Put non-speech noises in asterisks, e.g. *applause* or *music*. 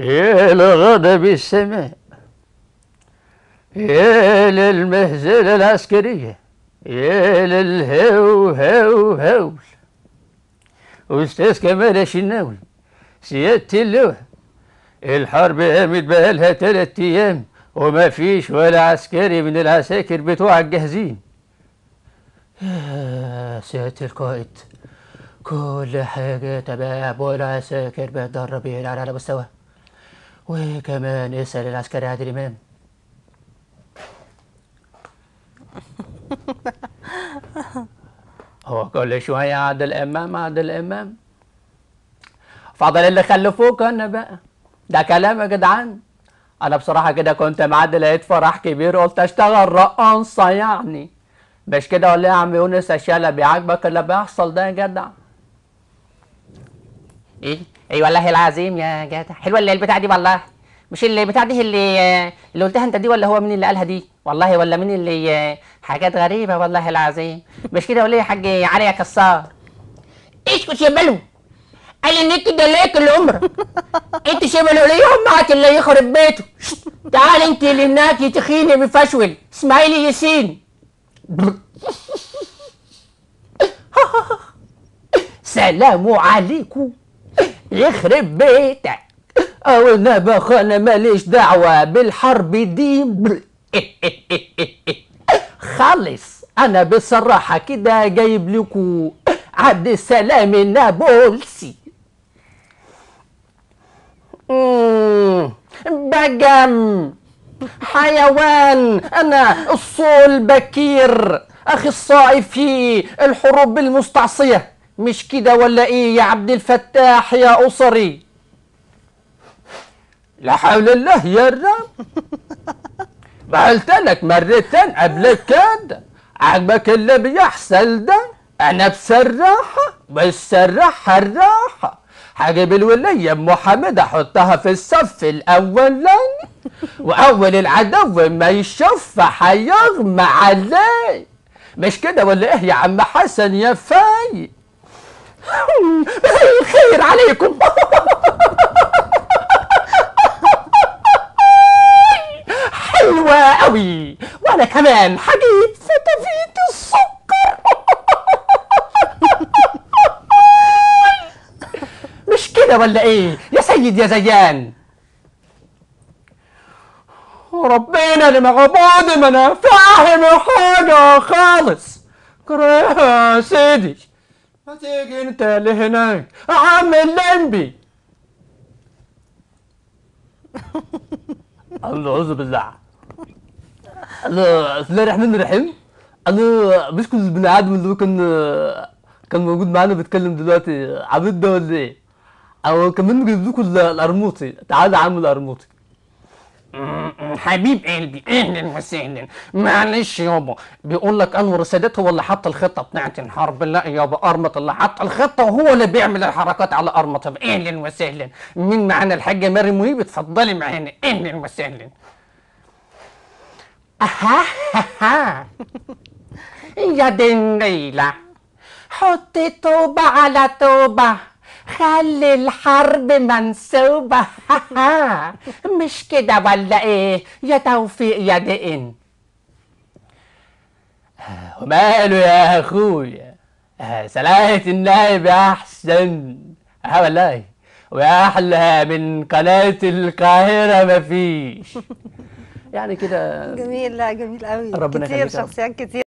يا لغضب السماء يا للمهزلة العسكرية يا للهو هو هول. أستاذ كمال الشناوي سيادة اللواء الحرب قامت بقالها تلات أيام وما فيش ولا عسكري من العساكر بتوعك جاهزين يا سيادة القائد كل حاجة تمام والعساكر متدربين على مستوى. وكمان اسأل العسكري عادل إمام. *laughs* هو كل شوية عادل إمام عادل إمام. فضل اللي خلفوك أنا بقى. ده كلام يا جدعان. أنا بصراحة كده كنت معدي لقيت فرح كبير قلت أشتغل رقاصة يعني. مش كده ولا يا عم يونس؟ الشلبي عاجبك اللي بيحصل ده يا جدع. إيه؟ اي والله العظيم يا جدع حلوة اللي البتاع دي والله. مش اللي بتاع دي اللي اللي قلتها أنت دي ولا هو مين اللي قالها دي؟ والله ولا مين اللي حاجات غريبة والله العظيم. مش كده ولا يا حاج علي يا كسار؟ اسكت يا بلو قال انك كده ليك العمر. *laughs* انت شبه ليه معك اللي يخرب بيته؟ تعال انت اللي هناك تخيني بفشول اسماعيلي ياسين. *laughs* سلام عليكم. يخرب بيتك. أو نبخ أنا ماليش دعوة بالحرب دي. خالص أنا بصراحة كده جايب لكم عبد السلام النابلسي. بجم. حيوان. أنا الصول بكير. اخصائي في الحروب المستعصية. مش كده ولا إيه يا عبد الفتاح يا أسري؟ لا حول الله يا رب. *laughs* قلت لك مرتين قبل كده عجبك اللي بيحصل ده؟ أنا بصراحه بصراحه الراحة. هجيب الولية أم محمد أحطها في الصف الاولاني وأول العدو ما يشوفها هيغمى عليه مش كده ولا إيه يا عم حسن يا فاي؟ خير عليكم. حلوة قوي وأنا كمان هجيب فتافيت السكر. مش كده ولا إيه؟ يا سيد يا زيان. ربنا اللي مع بعض ما أنا فاهم حاجة خالص. كره يا سيدي. ما تيجي أنت لهناك؟ عامل لمبي *laughs* الله أعوذ بالله. الله بسم الله الرحمن الرحيم. أنا مش كل البني آدم اللي هو كان كان موجود معانا بيتكلم دلوقتي عبيد ده ولا إيه؟ أو كمان جايب لكم القرموطي تعالى يا عم القرموطي حبيب قلبي أهلا وسهلا معلش يابا بيقول لك انور السادات هو اللي حط الخطة بتاعت الحرب. لا يابا أرمط اللي حط الخطة وهو اللي بيعمل الحركات على أرمط. أهلا وسهلا مين معانا؟ الحاجة مريم مهيب اتفضلي معانا. أهلا وسهلا أها ها يا دي النيله حط توبة على توبة. خلي الحرب منسوبة مش كده ولا إيه؟ يا توفيق يا دقن. وماله يا أخويا. سلاحة النايب احسن آه والله. وأحلى من قناة القاهرة مفيش يعني كده جميل لا جميل قوي ربنا كتير. شخصيات كتير.